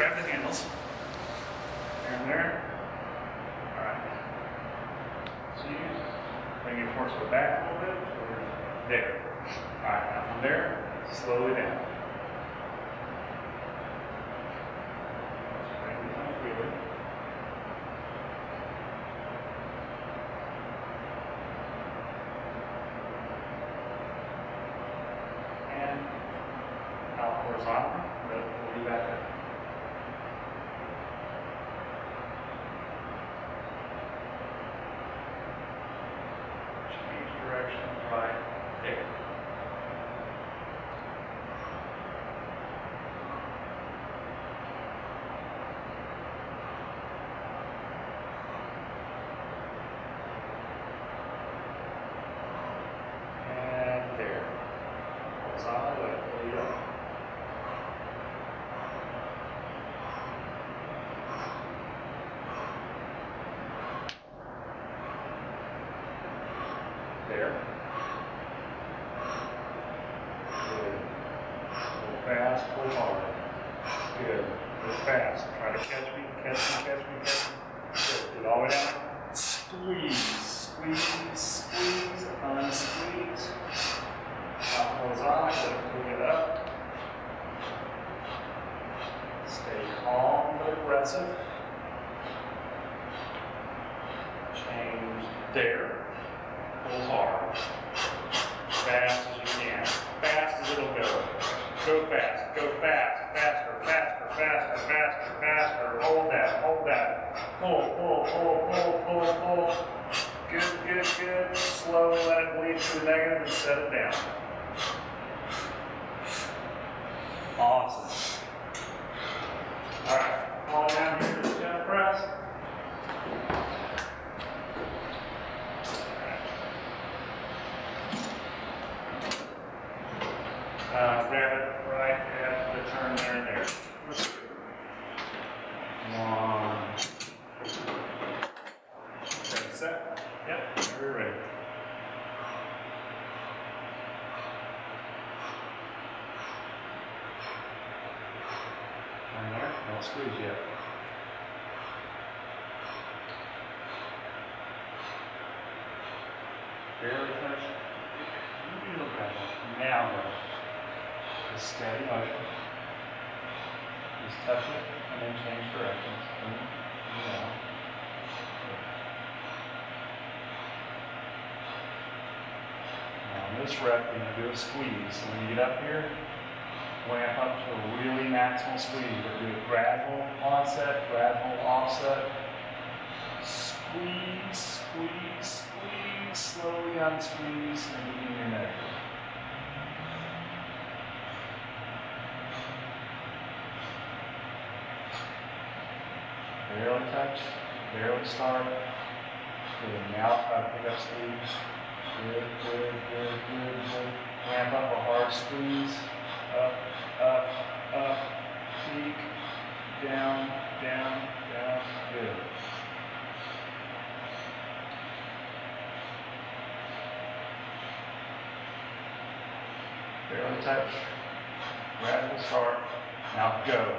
grab the handles. And there. All right. See, bring your torso back a little bit. There. All right, now from there, slowly down. And out horizontally, but we'll be back up. Change direction, right there. And there. Horizontal, let it lead up. There. Good. Fast, pull hard. Good. Go fast. Try to catch me, catch me, catch me, catch me. Good. Get all the way down. Squeeze, squeeze, squeeze, unsqueeze. Up horizontal, it pull it up. Stay calm but aggressive. Change there. Pull hard. Fast as you can. Fast as it'll go. Go fast. Go fast. Faster, faster, faster, faster, faster. Hold that. Hold that. Pull, pull, pull, pull, pull, pull. Good, good, good. Slow. Let it bleed to the negative and set it down. Awesome. All right. Fall down here to the chin press. Uh, grab it right at the turn there and there. One. Okay, set. Yep, we're ready. There, squeeze yet. Barely touch. You do look right. Now go. Just steady motion. Just touch it and then change directions. Mm-hmm. And out. Now in this rep, you're gonna do a squeeze. So when you get up here, ramp up to a really maximal squeeze. Do a gradual onset, gradual offset. Squeeze, squeeze, squeeze, slowly unsqueeze, and begin your negative. Barely touch, barely start. Good. Now try to pick up speed. Good, good, good, good, good. Ramp up a hard squeeze. Up, up, up. Peak. Down, down, down. Good. Barely touch. Gradual start. Now go.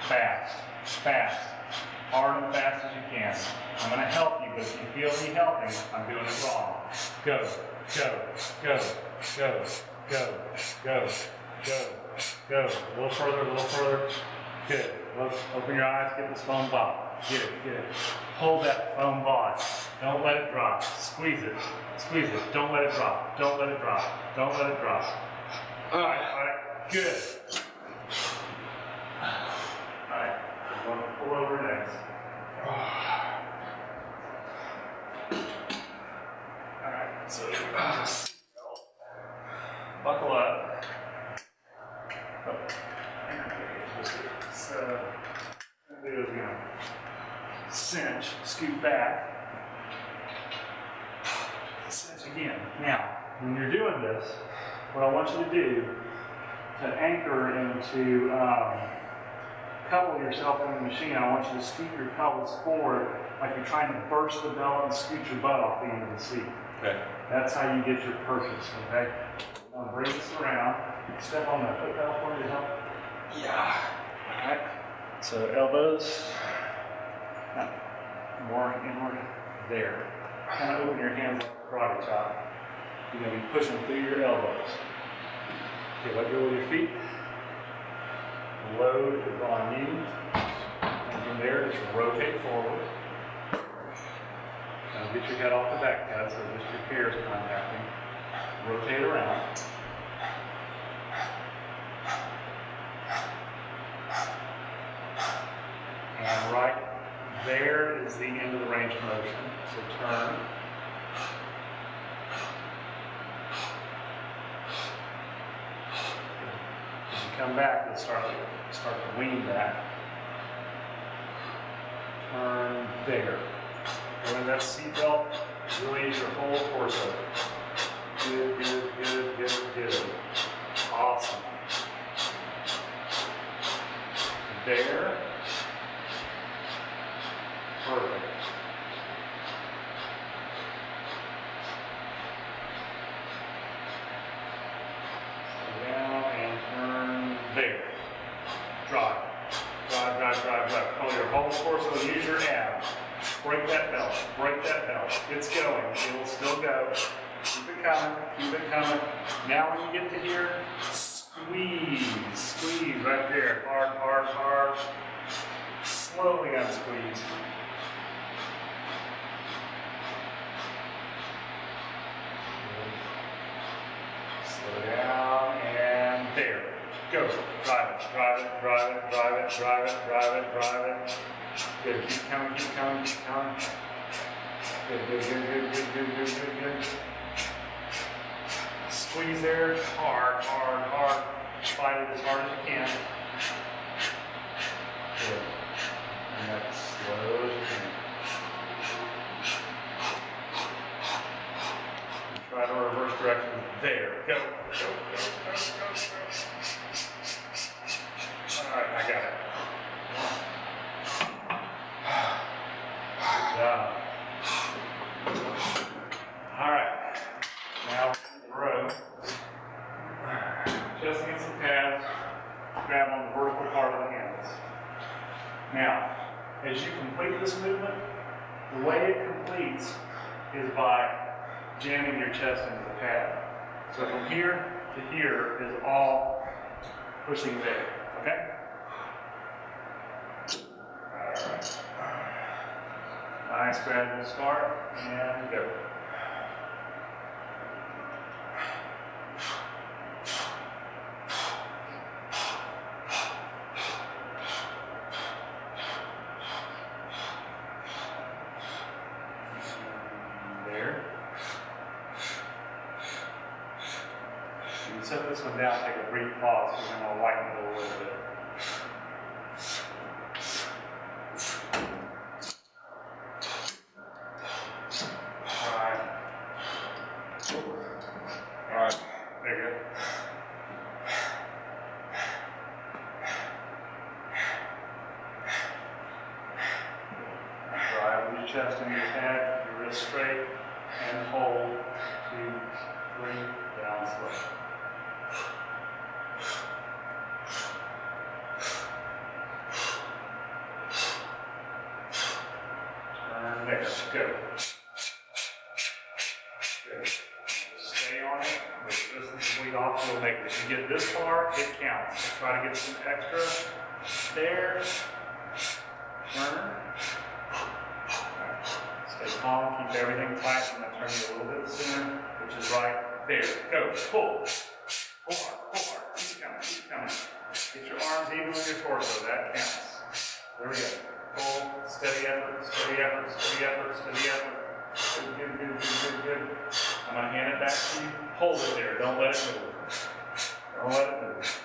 Fast, fast, hard and fast as you can. I'm going to help you, but if you feel me helping, I'm doing it wrong. Go, go, go, go, go, go, go, go. A little further, a little further. Good. Look, open your eyes, get this foam ball. Get it, get it. Hold that foam ball. Don't let it drop. Squeeze it. Squeeze it. Don't let it drop. Don't let it drop. Don't let it drop. All right, all right. Good. All right. We're going to pull over next. All right. So uh, buckle up. Oh. So, what I'm gonna do is gonna cinch, scoot back. Cinch again. Now, when you're doing this, what I want you to do to anchor into um, couple yourself in the machine, I want you to scoot your pelvis forward like you're trying to burst the belt and scoot your butt off the end of the seat. Okay. That's how you get your purchase, okay? Now bring this around. Step on that foot pedal for me to help. Yeah. Alright. So elbows, not more inward, there. Kind of open your hands like a karate chop. You're gonna be pushing through your elbows. Okay, let go with your feet. Load is on you. And from there, just rotate forward. Now get your head off the back pad so just your hair is contacting. Rotate around. And right there is the end of the range of motion. So turn. As you come back, you'll start start to lean back. Turn there. Go in that seatbelt, really use your whole torso. Good, good, good, good, good. Awesome. There. Perfect. Slow down and turn there. Drive. Drive, drive, drive, drive. Pull your whole torso, use your abs. Break that belt, break that belt. It's going, it will still go. Keep it coming, keep it coming. Now when you get to here, squeeze, squeeze right there. Hard, hard, hard. Slowly unsqueeze. Slow down and there. Go. Drive it, drive it, drive it, drive it, drive it, drive it, drive it. Good. Keep coming, keep coming, keep coming. Good, good, good, good, good, good, good, good, good. Squeeze there. Hard, hard, hard. Fight it as hard as you can. Good. And that's slow as you can. Try to reverse direction. There. Go. Go, go, go, go, go. All right, I got it. Job. All right. Now, row. Just against the pads. Grab on the vertical part of the hands. Now, as you complete this movement, the way it completes is by jamming your chest into the pad. So from here to here is all pushing there, okay? Alright. Nice gradual start and go. There. You set this one down, take a brief pause, because then I'll lighten it a little bit. Alright. Alright, there you go. Drive with your chest into your head, your wrist straight, and hold. Two, three, down slow. There, go. Stay on it, this is off. If you get this far, it counts. Try to get some extra there. Turn. Calm, keep everything tight. I'm gonna turn you a little bit sooner, which is right there. Go, pull. Pull hard, pull hard. Keep coming, keep coming. Get your arms even with your torso, that counts. There we go. Pull, steady effort, steady effort, steady effort, steady effort. Good, good, good, good, good, good. I'm gonna hand it back to you. Hold it there, don't let it move. Don't let it move.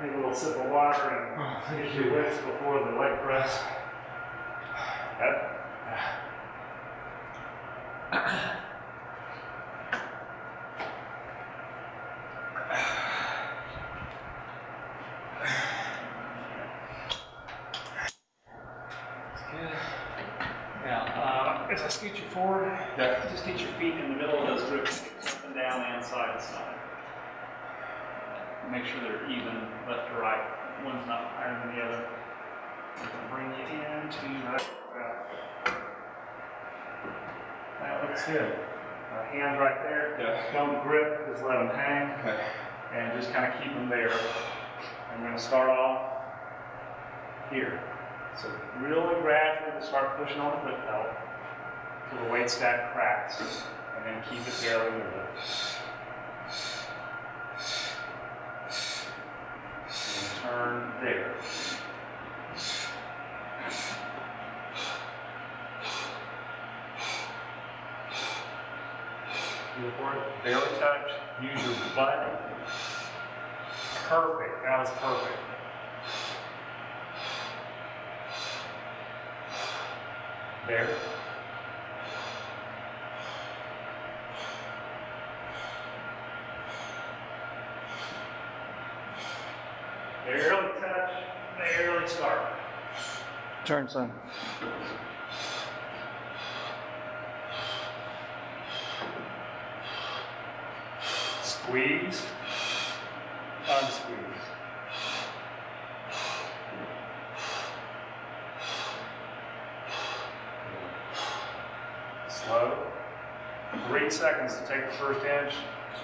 Take a little sip of water and oh, get your wits before the leg press. Yep. as uh, I scoot you forward, yeah. just get your feet in the middle of those grips, up and down and side to side. Make sure they're even, left to right. One's not higher than the other. Bring you into that. That looks good. Uh, hands right there. Yeah. Don't grip, just let them hang Okay. and just kind of keep them there. I'm going to start off here. So really gradually to start pushing on the foot pedal till the weight stack cracks, and then keep it there a little bit. And turn there. Feel for it. Barely touch. Use your butt. Perfect. That was perfect. There. Barely touch, barely start. Turn, son. Squeeze, unsqueeze. Slow. Three seconds to take the first inch.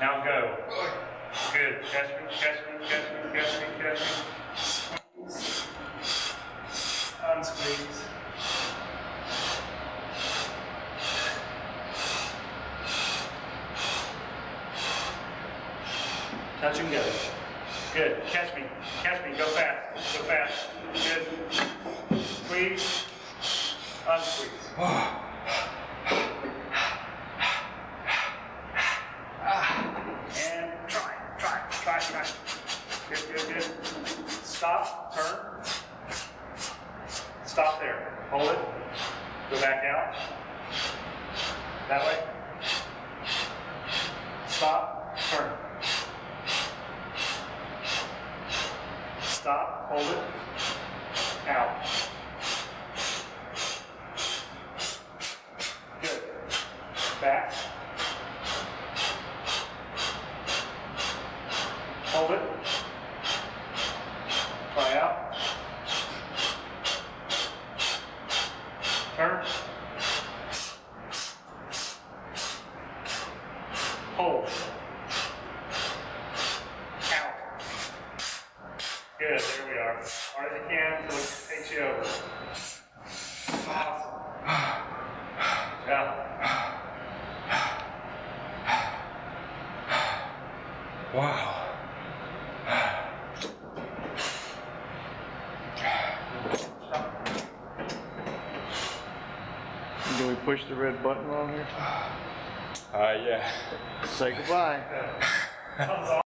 Now go. Good. Catch me, catch me, catch me, catch me, catch me. Squeeze. Unsqueeze. Touch and go. Good. Catch me. Catch me. Go fast. Go fast. Good. Squeeze. Unsqueeze. Ah. And try, try, try, try. Good, good, good. Stop. Turn. Stop there. Hold it. Go back out. That way. Stop. Turn. Stop, hold it, out. Good. Back. Hold it. Try out. Turn. Hold. Out. Good, there we are. Hard as you can until it takes you over. Awesome. Yeah. Wow. Do we push the red button on here? Uh, yeah. Say goodbye. That was awesome.